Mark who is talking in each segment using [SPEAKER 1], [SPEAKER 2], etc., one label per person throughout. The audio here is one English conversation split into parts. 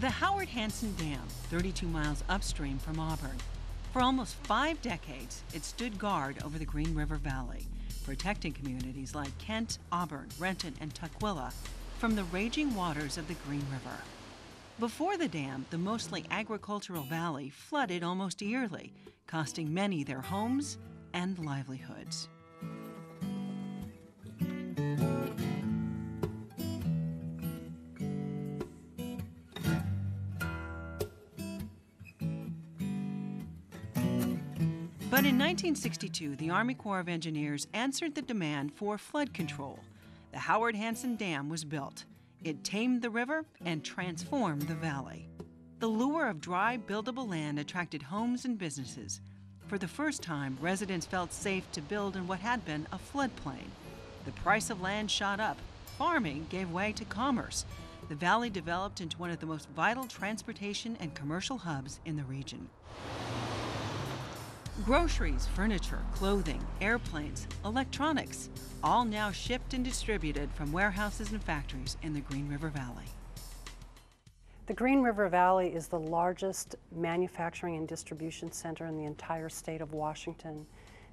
[SPEAKER 1] The Howard Hanson Dam, 32 miles upstream from Auburn. For almost five decades, it stood guard over the Green River Valley, protecting communities like Kent, Auburn, Renton, and Tukwila from the raging waters of the Green River. Before the dam, the mostly agricultural valley flooded almost yearly, costing many their homes and livelihoods. But in 1962, the Army Corps of Engineers answered the demand for flood control. The Howard Hanson Dam was built. It tamed the river and transformed the valley. The lure of dry, buildable land attracted homes and businesses. For the first time, residents felt safe to build in what had been a floodplain. The price of land shot up. Farming gave way to commerce. The valley developed into one of the most vital transportation and commercial hubs in the region. Groceries, furniture, clothing, airplanes, electronics, all now shipped and distributed from warehouses and factories in the Green River Valley.
[SPEAKER 2] The Green River Valley is the largest manufacturing and distribution center in the entire state of Washington.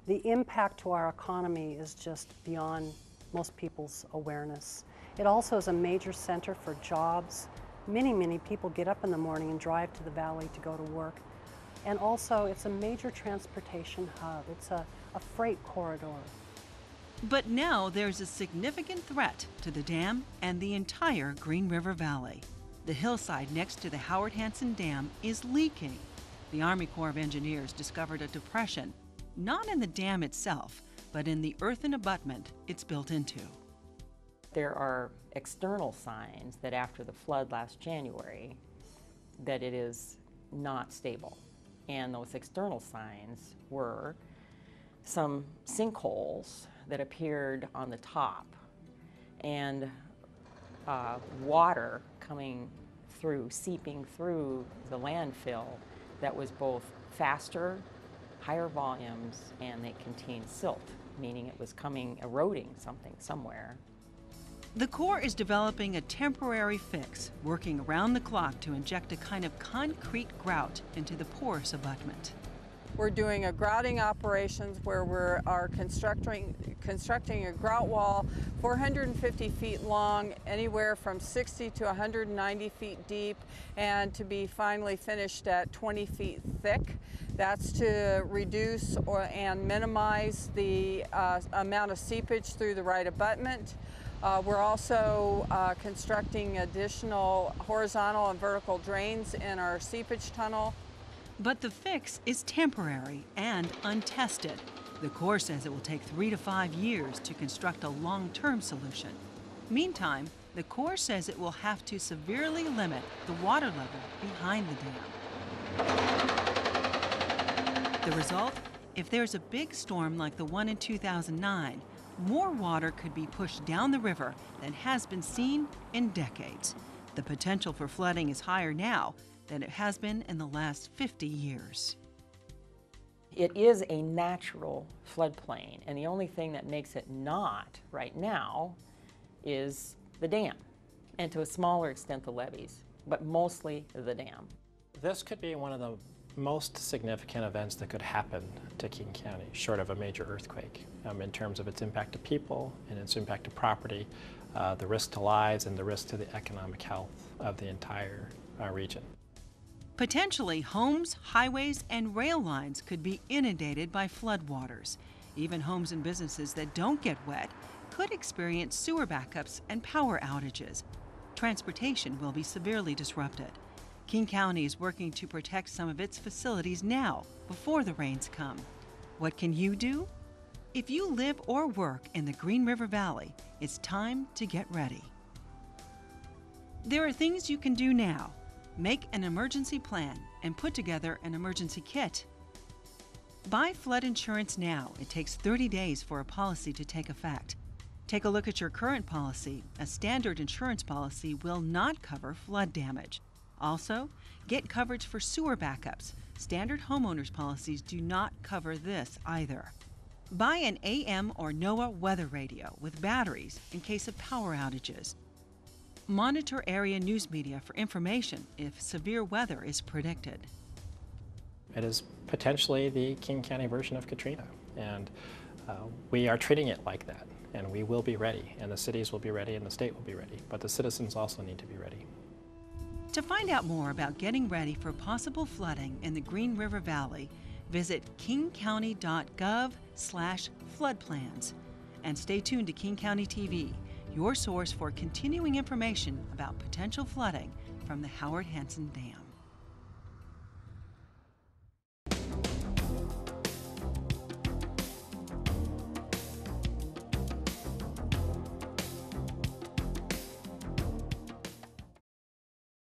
[SPEAKER 2] The impact to our economy is just beyond most people's awareness. It also is a major center for jobs. Many, many people get up in the morning and drive to the valley to go to work. And also, it's a major transportation hub. It's a, a freight corridor.
[SPEAKER 1] But now there's a significant threat to the dam and the entire Green River Valley. The hillside next to the Howard Hanson Dam is leaking. The Army Corps of Engineers discovered a depression, not in the dam itself, but in the earthen abutment it's built into.
[SPEAKER 3] There are external signs that after the flood last January, that it is not stable. And those external signs were some sinkholes that appeared on the top and uh, water coming through, seeping through the landfill that was both faster, higher volumes, and they contained silt, meaning it was coming, eroding something somewhere.
[SPEAKER 1] The Corps is developing a temporary fix, working around the clock to inject a kind of concrete grout into the porous abutment.
[SPEAKER 4] We're doing a grouting operations where we are constructing, constructing a grout wall 450 feet long, anywhere from 60 to 190 feet deep, and to be finally finished at 20 feet thick. That's to reduce or, and minimize the uh, amount of seepage through the right abutment. Uh, we're also uh, constructing additional horizontal and vertical drains in our seepage tunnel.
[SPEAKER 1] But the fix is temporary and untested. The Corps says it will take three to five years to construct a long term solution. Meantime, the Corps says it will have to severely limit the water level behind the dam. The result? If there's a big storm like the one in 2009, more water could be pushed down the river than has been seen in decades. The potential for flooding is higher now than it has been in the last 50 years.
[SPEAKER 3] It is a natural floodplain, and the only thing that makes it not right now is the dam, and to a smaller extent the levees, but mostly the dam.
[SPEAKER 5] This could be one of the most significant events that could happen to King County, short of a major earthquake, um, in terms of its impact to people and its impact to property, uh, the risk to lives, and the risk to the economic health of the entire uh, region.
[SPEAKER 1] Potentially, homes, highways, and rail lines could be inundated by floodwaters. Even homes and businesses that don't get wet could experience sewer backups and power outages. Transportation will be severely disrupted. King County is working to protect some of its facilities now, before the rains come. What can you do? If you live or work in the Green River Valley, it's time to get ready. There are things you can do now Make an emergency plan and put together an emergency kit. Buy flood insurance now. It takes 30 days for a policy to take effect. Take a look at your current policy. A standard insurance policy will not cover flood damage. Also, get coverage for sewer backups. Standard homeowners policies do not cover this either. Buy an AM or NOAA weather radio with batteries in case of power outages. Monitor area news media for information if severe weather is predicted.
[SPEAKER 5] It is potentially the King County version of Katrina, and uh, we are treating it like that. And we will be ready, and the cities will be ready, and the state will be ready. But the citizens also need to be ready.
[SPEAKER 1] To find out more about getting ready for possible flooding in the Green River Valley, visit kingcounty.gov/floodplans and stay tuned to King County TV, your source for continuing information about potential flooding from the Howard Hanson Dam.